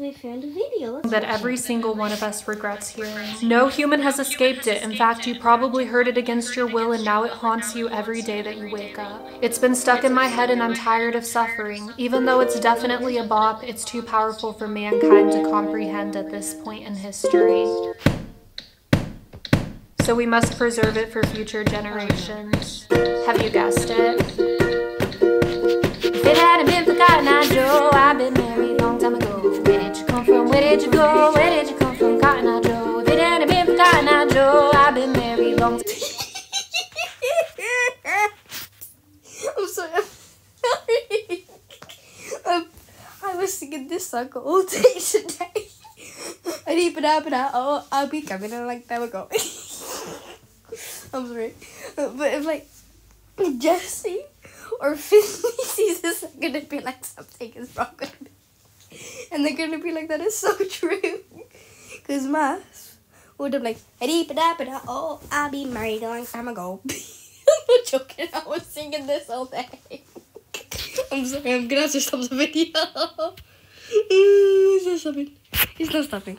so I found a video. Let's that every single one of us regrets hearing. No human has escaped it. In fact, you probably heard it against your will and now it haunts you every day that you wake up. It's been stuck in my head and I'm tired of suffering. Even though it's definitely a bop, it's too powerful for mankind to comprehend at this point in history. So we must preserve it for future generations. Have you guessed it? Where did you go? Where did you come from, Cotton Eye Joe? If it hadn't been for Cotton Eye Joe, I've been married long. I'm sorry. I'm sorry. um, I was singing this song all day today. Oh, I'll be coming in like that. go. I'm sorry. But if like Jesse or Finley sees this, they're gonna be like, something is wrong with. And they're gonna be like, that is so true. Because Mass would have like, oh, I'll be married a long time ago. I'm not joking. I was singing this all day. I'm sorry. I'm gonna have to stop the video. He's not stopping. He's not stopping.